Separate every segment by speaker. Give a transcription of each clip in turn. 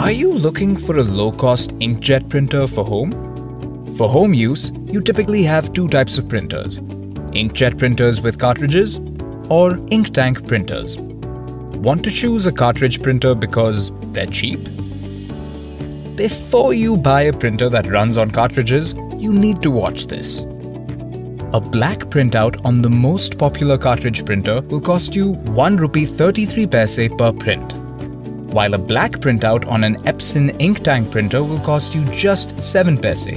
Speaker 1: Are you looking for a low-cost inkjet printer for home? For home use, you typically have two types of printers. Inkjet printers with cartridges or ink tank printers. Want to choose a cartridge printer because they're cheap? Before you buy a printer that runs on cartridges, you need to watch this. A black printout on the most popular cartridge printer will cost you 1 rupee 33 paise per print while a black printout on an Epson ink tank printer will cost you just 7 paise.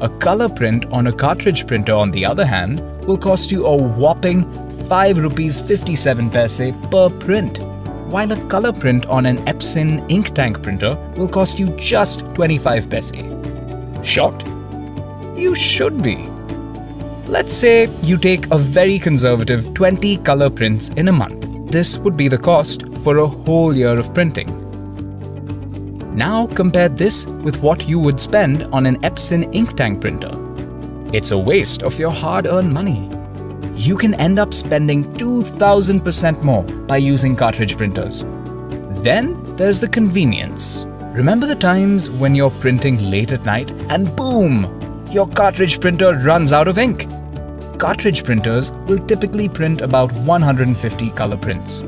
Speaker 1: A color print on a cartridge printer on the other hand will cost you a whopping 5 rupees 57 paise per print, while a color print on an Epson ink tank printer will cost you just 25 paise. Shocked? You should be. Let's say you take a very conservative 20 color prints in a month. This would be the cost for a whole year of printing. Now compare this with what you would spend on an Epson ink tank printer. It's a waste of your hard-earned money. You can end up spending 2000% more by using cartridge printers. Then there's the convenience. Remember the times when you're printing late at night and boom, your cartridge printer runs out of ink? Cartridge printers will typically print about 150 color prints.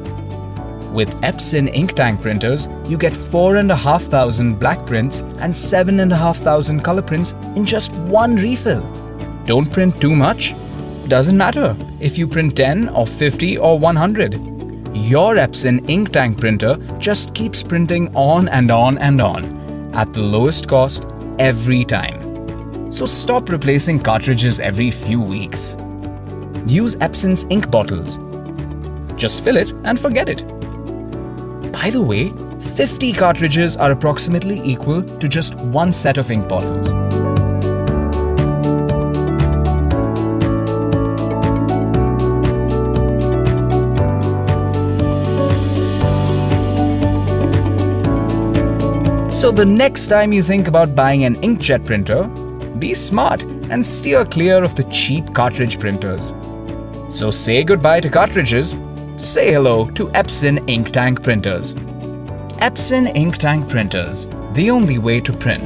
Speaker 1: With Epson ink tank printers, you get 4,500 black prints and 7,500 color prints in just one refill. Don't print too much? Doesn't matter if you print 10 or 50 or 100. Your Epson ink tank printer just keeps printing on and on and on at the lowest cost every time. So stop replacing cartridges every few weeks. Use Epson's ink bottles. Just fill it and forget it. By the way, 50 cartridges are approximately equal to just one set of ink bottles. So the next time you think about buying an inkjet printer, be smart and steer clear of the cheap cartridge printers. So say goodbye to cartridges Say hello to Epson Ink Tank printers. Epson Ink Tank printers, the only way to print.